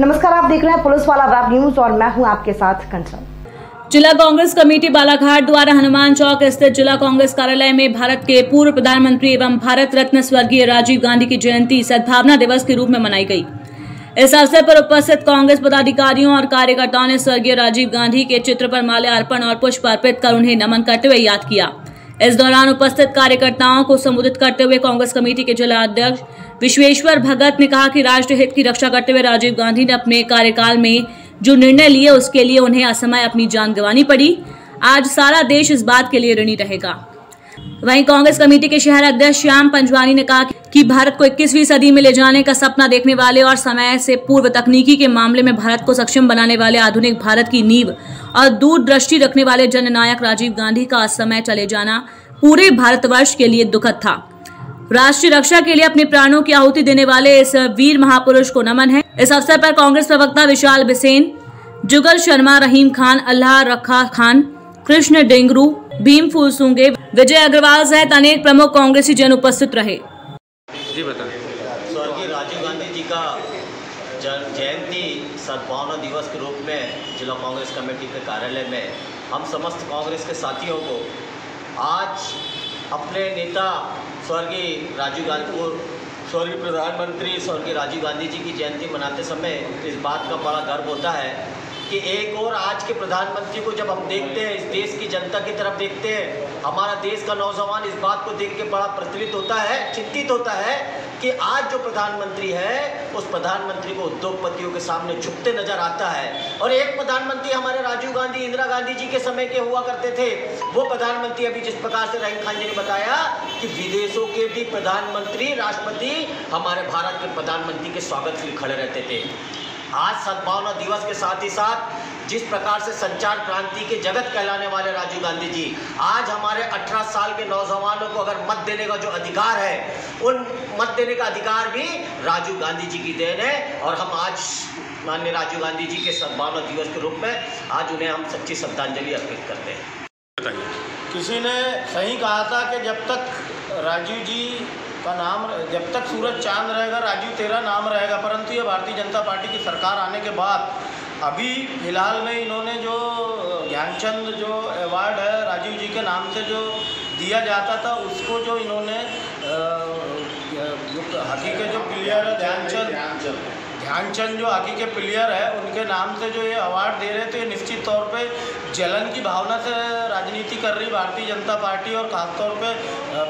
नमस्कार, आप देख रहे हैं पुलिस वाला वेब न्यूज़ और मैं हूँ आपके साथ कंचन। जिला कांग्रेस कमेटी बालाघाट द्वारा हनुमान चौक स्थित जिला कांग्रेस कार्यालय में भारत के पूर्व प्रधानमंत्री एवं भारत रत्न स्वर्गीय राजीव गांधी की जयंती सद्भावना दिवस के रूप में मनाई गई। इस अवसर पर उपस्थित कांग्रेस पदाधिकारियों और कार्यकर्ताओं ने स्वर्गीय राजीव गांधी के चित्र पर माल्यार्पण और पुष्प अर्पित कर उन्हें नमन करते हुए याद किया। इस दौरान उपस्थित कार्यकर्ताओं को संबोधित करते हुए कांग्रेस कमेटी के जिला अध्यक्ष विश्वेश्वर भगत ने कहा कि राष्ट्र हित की रक्षा करते हुए राजीव गांधी ने अपने कार्यकाल में जो निर्णय लिए उसके लिए उन्हें असमय अपनी जान गंवानी पड़ी। आज सारा देश इस बात के लिए ऋणी रहेगा। वहीं कांग्रेस कमेटी के शहर अध्यक्ष श्याम पंजवानी ने कहा कि भारत को 21वीं सदी में ले जाने का सपना देखने वाले और समय से पूर्व तकनीकी के मामले में भारत को सक्षम बनाने वाले आधुनिक भारत की नींव और दूरदृष्टि रखने वाले जननायक राजीव गांधी का समय चले जाना पूरे भारतवर्ष के लिए दुखद था। राष्ट्रीय रक्षा के लिए अपने प्राणों की आहुति देने वाले इस वीर महापुरुष को नमन है। इस अवसर पर कांग्रेस प्रवक्ता विशाल बिसेन, जुगल शर्मा, रहीम खान, अल्लाह रखा खान कृष्ण डेंगरू भीम फूलसूँगे विजय अग्रवाल सहित अनेक प्रमुख कांग्रेसी जन उपस्थित रहे। जी बताएँ। स्वर्गीय राजीव गांधी जी का जयंती सद्भावना दिवस के रूप में जिला कांग्रेस कमेटी के कार्यालय में हम समस्त कांग्रेस के साथियों को आज अपने नेता स्वर्गीय राजीव गांधी को स्वर्गीय प्रधानमंत्री स्वर्गीय राजीव गांधी जी की जयंती मनाते समय इस बात का बड़ा गर्व होता है कि एक और आज के प्रधानमंत्री को जब हम देखते हैं, इस देश की जनता की तरफ़ देखते हैं, हमारा देश का नौजवान इस बात को देख के बड़ा प्रचलित होता है, चिंतित होता है कि आज जो प्रधानमंत्री है, उस प्रधानमंत्री को उद्योगपतियों के सामने झुकते नज़र आता है। और एक प्रधानमंत्री हमारे राजीव गांधी, इंदिरा गांधी जी के समय के हुआ करते थे। वो प्रधानमंत्री अभी जिस प्रकार से रहीम खान जी ने बताया कि विदेशों के भी प्रधानमंत्री, राष्ट्रपति हमारे भारत के प्रधानमंत्री के स्वागत के लिए खड़े रहते थे। आज सद्भावना दिवस के साथ ही साथ जिस प्रकार से संचार क्रांति के जगत कहलाने वाले राजीव गांधी जी, आज हमारे 18 साल के नौजवानों को अगर मत देने का जो अधिकार है, उन मत देने का अधिकार भी राजीव गांधी जी की देन है और हम आज माननीय राजीव गांधी जी के सद्भावना दिवस के रूप में आज उन्हें हम सच्ची श्रद्धांजलि अर्पित करते हैं। किसी ने सही कहा था कि जब तक राजीव जी का नाम जब तक सूरज चाँद रहेगा, राजीव, तेरा नाम रहेगा। परंतु ये भारतीय जनता पार्टी की सरकार आने के बाद, अभी फ़िलहाल में इन्होंने जो ज्ञानचंद जो अवार्ड है, राजीव जी के नाम से जो दिया जाता था, उसको जो इन्होंने हकीकत जो हॉकी के जो प्लेयर ध्यानचंद ध्यानचंद जो आगे के प्लेयर है, उनके नाम से जो ये अवार्ड दे रहे हैं तो ये निश्चित तौर पे जलन की भावना से राजनीति कर रही भारतीय जनता पार्टी और खासतौर पे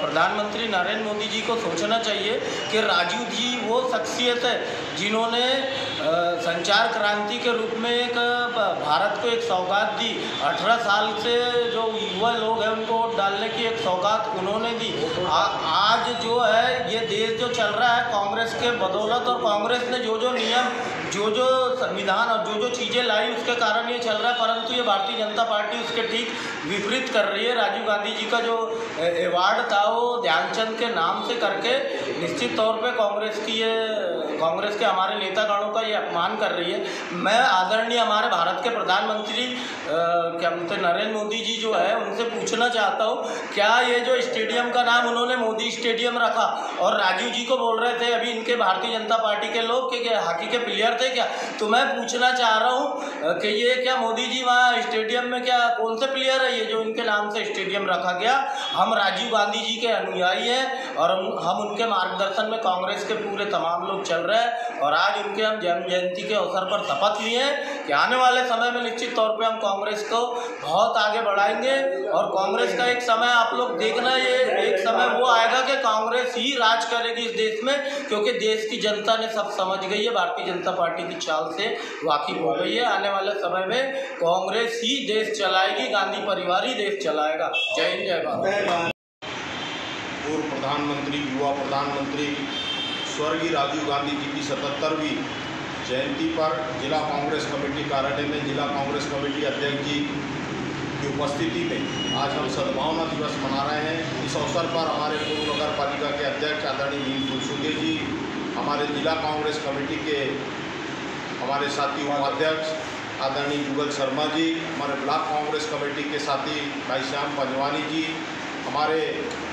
प्रधानमंत्री नरेंद्र मोदी जी को सोचना चाहिए कि राजीव जी वो शख्सियत है जिन्होंने संचार क्रांति के रूप में एक भारत को एक सौगात दी। 18 साल से जो युवा लोग हैं उनको वोट डालने की एक सौगात उन्होंने दी। आ, आज जो है ये देश जो चल रहा है कांग्रेस के बदौलत और कांग्रेस ने जो जो नियम जो जो संविधान और जो जो चीज़ें लाई उसके कारण ये चल रहा है। परंतु ये भारतीय जनता पार्टी उसके ठीक विपरीत कर रही है। राजीव गांधी जी का जो अवार्ड था वो ध्यानचंद के नाम से करके निश्चित तौर पे कांग्रेस की ये कांग्रेस के हमारे नेतागणों का ये अपमान कर रही है। मैं आदरणीय हमारे भारत के प्रधानमंत्री क्या बोलते नरेंद्र मोदी जी जो है, उनसे पूछना चाहता हूँ, क्या ये जो स्टेडियम का नाम उन्होंने मोदी स्टेडियम रखा? और राजीव जी को बोल रहे थे, अभी इनके भारतीय जनता पार्टी के लोग कि हॉकी के प्लेयर थे क्या? तो मैं पूछना चाह रहा हूँ कि ये क्या मोदी जी वहाँ स्टेडियम में क्या, कौन से प्लेयर है ये जो इनके नाम से स्टेडियम रखा गया? हम राजीव गांधी जी के अनुयायी हैं, और हम उनके मार्गदर्शन में कांग्रेस के पूरे तमाम लोग चल रहे हैं, और आज उनके हम जन्म जयंती के अवसर पर शपथ लिए हैं कि आने वाले समय में निश्चित तौर पे हम कांग्रेस को बहुत आगे बढ़ाएँगे और कांग्रेस का एक समय आप लोग देखना ये एक समय वो आएगा कि कांग्रेस ही राज करेगी इस देश में, क्योंकि देश की जनता ने सब समझ गई है, भारतीय जनता पार्टी की चाल से वाकिफ हो गई है। आने वाले समय में कांग्रेस ही देश चलाएगी, गांधी परिवार ही देश चलाएगा। जय हिंद जय भारत। पूर्व प्रधानमंत्री, युवा प्रधानमंत्री, स्वर्गीय राजीव गांधी जी की सतहत्तरवीं जयंती पर जिला कांग्रेस कमेटी कार्यालय में जिला कांग्रेस कमेटी अध्यक्ष जी की उपस्थिति में आज हम सद्भावना दिवस मना रहे हैं। इस अवसर पर हमारे पूर्व नगर पालिका के अध्यक्ष आदरणीय भीम फुलसुगे जी, हमारे जिला कांग्रेस कमेटी के हमारे साथी उपाध्यक्ष आदरणीय युगल शर्मा जी, हमारे ब्लॉक कांग्रेस कमेटी के साथी भाई श्याम पंजवानी जी, हमारे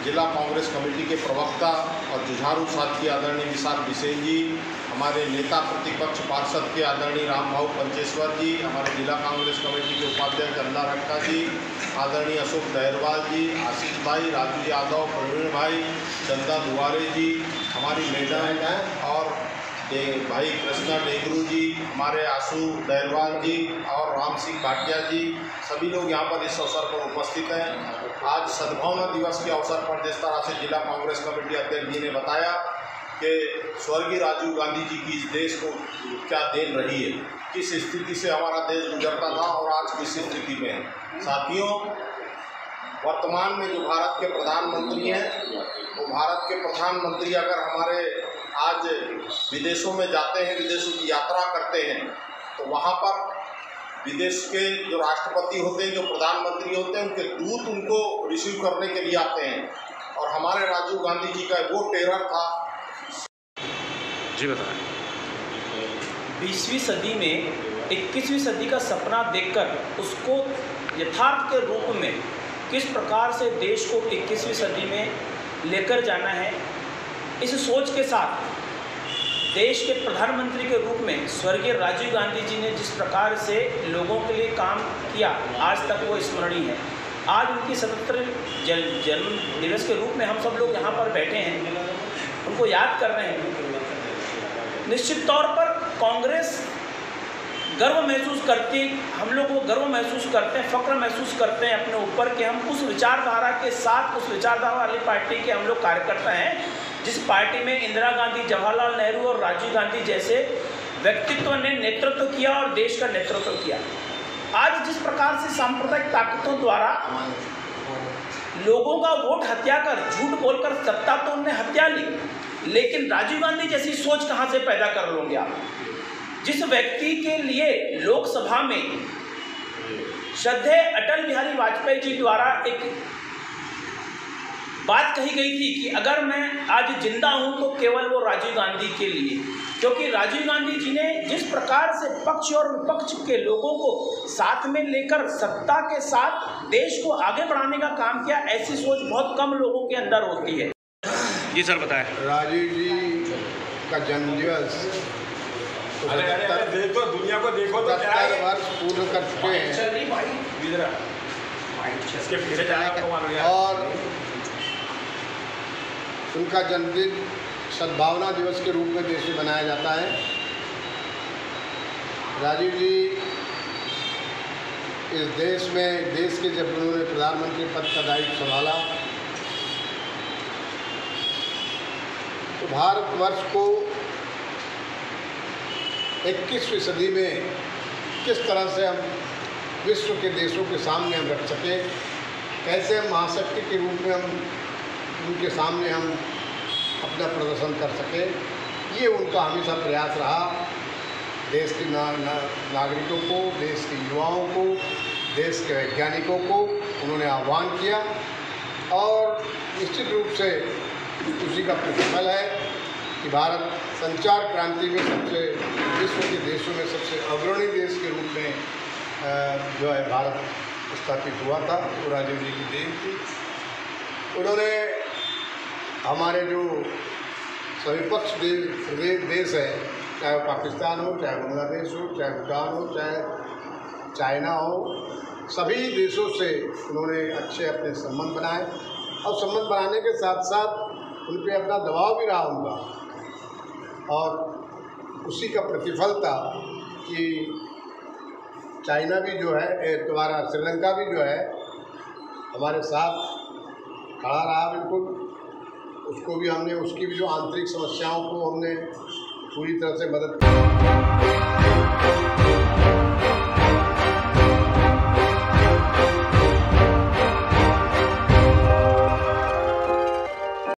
जिला कांग्रेस कमेटी के प्रवक्ता और जुझारू साथी आदरणीय विशाल बिसेन जी हमारे नेता प्रतिपक्ष पार्षद के आदरणीय राम भाऊ पंचेश्वर जी हमारे जिला कांग्रेस कमेटी के उपाध्यक्ष अन्ना रक्का जी आदरणीय अशोक दहरवाल जी आशीष भाई राजू यादव प्रवीण भाई चंदा दुआरे जी हमारी मैडम और भाई कृष्णा डेगरू जी हमारे आशु दहरवाल जी और राम सिंह भाटिया जी सभी लोग यहाँ पर इस अवसर पर उपस्थित हैं। आज सद्भावना दिवस के अवसर पर जिस तरह से जिला कांग्रेस कमेटी अध्यक्ष जी ने बताया कि स्वर्गीय राजीव गांधी जी की इस देश को क्या देन रही है? किस स्थिति से हमारा देश गुजरता था और आज किस स्थिति में है? साथियों, वर्तमान में जो भारत के प्रधानमंत्री हैं, वो भारत के प्रधानमंत्री अगर हमारे आज विदेशों में जाते हैं, विदेशों की यात्रा करते हैं तो वहाँ पर विदेश के जो राष्ट्रपति होते हैं, जो प्रधानमंत्री होते हैं, उनके दूत उनको रिसीव करने के लिए आते हैं। और हमारे राजीव गांधी जी का वो टेरर था जी बताएँ। बीसवीं सदी में, इक्कीसवीं सदी का सपना देखकर उसको यथार्थ के रूप में किस प्रकार से देश को इक्कीसवीं सदी में लेकर जाना है, इस सोच के साथ देश के प्रधानमंत्री के रूप में स्वर्गीय राजीव गांधी जी ने जिस प्रकार से लोगों के लिए काम किया, आज तक वो स्मरणीय है। आज उनकी जन्म जन्म दिवस के रूप में हम सब लोग यहाँ पर बैठे हैं। उनको याद कर रहे हैं। निश्चित तौर पर कांग्रेस गर्व महसूस करती, हम लोग वो गर्व महसूस करते हैं, फक्र महसूस करते हैं अपने ऊपर कि हम उस विचारधारा के साथ, उस विचारधारा वाली पार्टी के हम लोग कार्यकर्ता हैं, जिस पार्टी में इंदिरा गांधी, जवाहरलाल नेहरू और राजीव गांधी जैसे व्यक्तित्व ने नेतृत्व किया और देश का नेतृत्व किया। आज जिस प्रकार से सांप्रदायिक ताकतों द्वारा लोगों का वोट हत्या कर, झूठ बोलकर सत्ता तो उनने हत्या ली लेकिन राजीव गांधी जैसी सोच कहाँ से पैदा कर लोगे आप? जिस व्यक्ति के लिए लोकसभा में श्रद्धे अटल बिहारी वाजपेयी जी द्वारा एक बात कही गई थी कि अगर मैं आज ज़िंदा हूँ तो केवल वो राजीव गांधी के लिए। क्योंकि राजीव गांधी जी ने जिस प्रकार से पक्ष और विपक्ष के लोगों को साथ में लेकर सत्ता के साथ देश को आगे बढ़ाने का काम किया, ऐसी सोच बहुत कम लोगों के अंदर होती है। जी सर बताएँ। राजीव जी का जन्मदिवस अरे अरे अरे देखो दुनिया को देखो तो क्या है? वर्ष पूर्ण कर चुके हैं। है और उनका जन्मदिन सद्भावना दिवस के रूप में देश में मनाया जाता है। राजीव जी इस देश में देश के जब उन्होंने प्रधानमंत्री पद का दायित्व संभाला भारतवर्ष को 21वीं सदी में किस तरह से हम विश्व के देशों के सामने हम रख सकें कैसे हम महाशक्ति के रूप में हम उनके सामने हम अपना प्रदर्शन कर सकें ये उनका हमेशा प्रयास रहा। देश के ना, ना, नागरिकों को देश के युवाओं को देश के वैज्ञानिकों को उन्होंने आह्वान किया और निश्चित रूप से उसी का प्रतिफल है कि भारत संचार क्रांति में सबसे, विश्व के देशों में सबसे अग्रणी देश के रूप में जो है भारत स्थापित हुआ था, वो राजीव जी की देन थी। उन्होंने हमारे जो सविपक्ष देश देश है, चाहे वो पाकिस्तान हो, चाहे बांग्लादेश हो, चाहे भूटान हो, चाहे चाइना हो, सभी देशों से उन्होंने अच्छे अपने संबंध बनाए। और संबंध बनाने के साथ साथ उन पर अपना दबाव भी रहा उनका। और उसी का प्रतिफल था कि चाइना भी जो है तुम्हारा श्रीलंका भी जो है, हमारे साथ खड़ा रहा बिल्कुल। उसको भी हमने, उसकी भी जो आंतरिक समस्याओं को हमने पूरी तरह से मदद की।